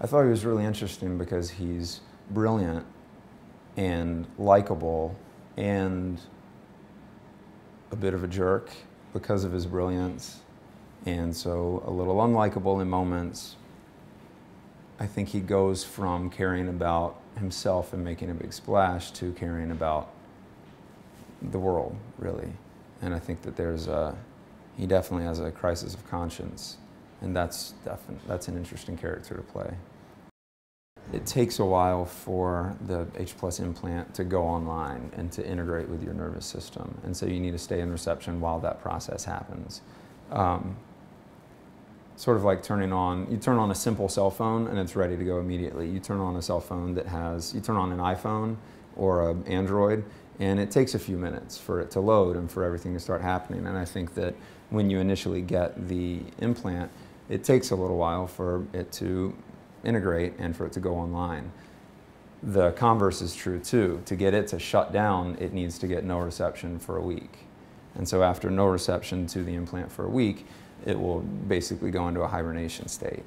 I thought he was really interesting because he's brilliant and likable and a bit of a jerk because of his brilliance and so a little unlikable in moments. I think he goes from caring about himself and making a big splash to caring about the world, really. And I think that there's a, he definitely has a crisis of conscience, and that's definitely, that's an interesting character to play. It takes a while for the H plus implant to go online and to integrate with your nervous system, and so you need to stay in reception while that process happens. Um, sort of like turning on, you turn on a simple cell phone and it's ready to go immediately. You turn on a cell phone that has, you turn on an iPhone or an Android and it takes a few minutes for it to load and for everything to start happening. And I think that when you initially get the implant, it takes a little while for it to integrate and for it to go online. The converse is true too. To get it to shut down, it needs to get no reception for a week. And so after no reception to the implant for a week, it will basically go into a hibernation state.